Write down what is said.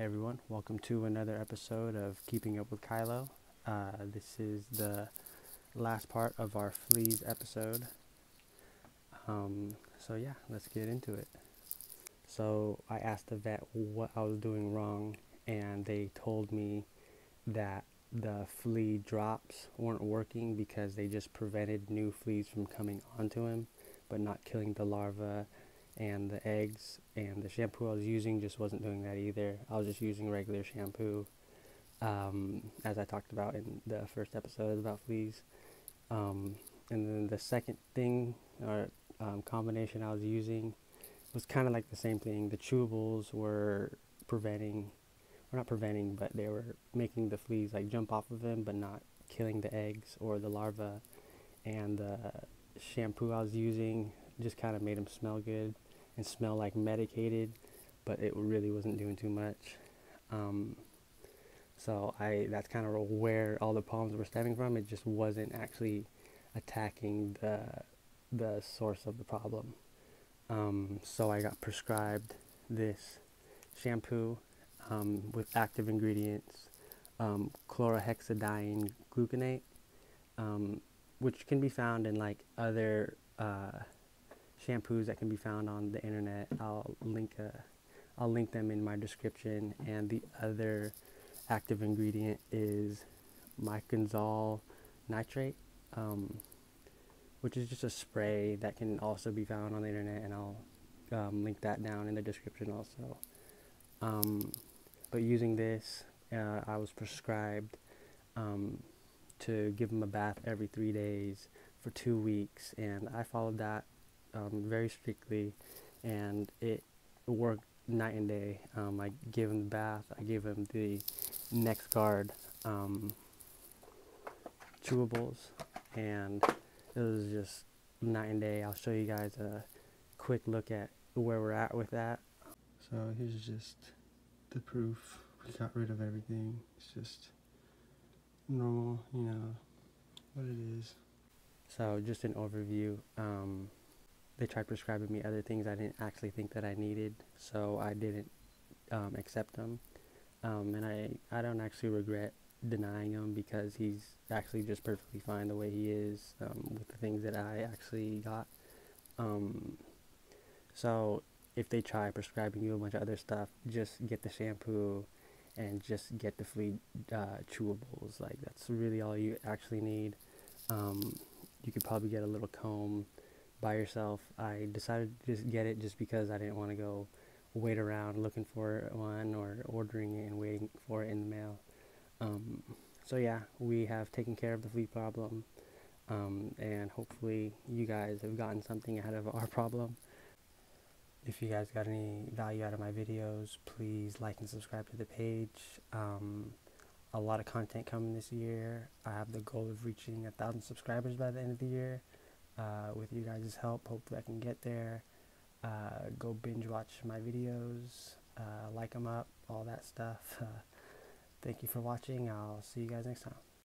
Hey everyone, welcome to another episode of Keeping Up with Kylo. Uh, this is the last part of our fleas episode. Um, so yeah, let's get into it. So I asked the vet what I was doing wrong, and they told me that the flea drops weren't working because they just prevented new fleas from coming onto him, but not killing the larva and the eggs and the shampoo I was using just wasn't doing that either. I was just using regular shampoo, um, as I talked about in the first episode about fleas. Um, and then the second thing or um, combination I was using was kind of like the same thing. The chewables were preventing, or not preventing, but they were making the fleas like jump off of them, but not killing the eggs or the larva. And the shampoo I was using just kind of made them smell good and smell like medicated, but it really wasn't doing too much. Um, so I that's kind of where all the problems were stemming from. It just wasn't actually attacking the the source of the problem. Um, so I got prescribed this shampoo um, with active ingredients, um, chlorhexidine gluconate, um, which can be found in like other uh, shampoos that can be found on the internet. I'll link a, I'll link them in my description. And the other active ingredient is miconazole nitrate, um, which is just a spray that can also be found on the internet. And I'll um, link that down in the description also. Um, but using this, uh, I was prescribed um, to give him a bath every three days for two weeks, and I followed that um, very strictly, and it worked night and day. Um, I gave him the bath. I gave him the NexGard um, chewables, and it was just night and day. I'll show you guys a quick look at where we're at with that. So here's just the proof. We got rid of everything. It's just normal, you know, what it is. So just an overview. Um, they tried prescribing me other things I didn't actually think that I needed, so I didn't um, accept them. Um, and I, I don't actually regret denying him because he's actually just perfectly fine the way he is um, with the things that I actually got. Um, so if they try prescribing you a bunch of other stuff, just get the shampoo and just get the flea uh, chewables. Like that's really all you actually need. Um, you could probably get a little comb by yourself. I decided to just get it just because I didn't want to go wait around looking for one or ordering it and waiting for it in the mail. Um, so yeah, we have taken care of the flea problem, um, and hopefully you guys have gotten something out of our problem. If you guys got any value out of my videos, please like and subscribe to the page. Um, a lot of content coming this year. I have the goal of reaching a thousand subscribers by the end of the year. Uh, with you guys' help, hopefully I can get there. Uh, go binge watch my videos, uh, like them up, all that stuff. thank you for watching. I'll see you guys next time.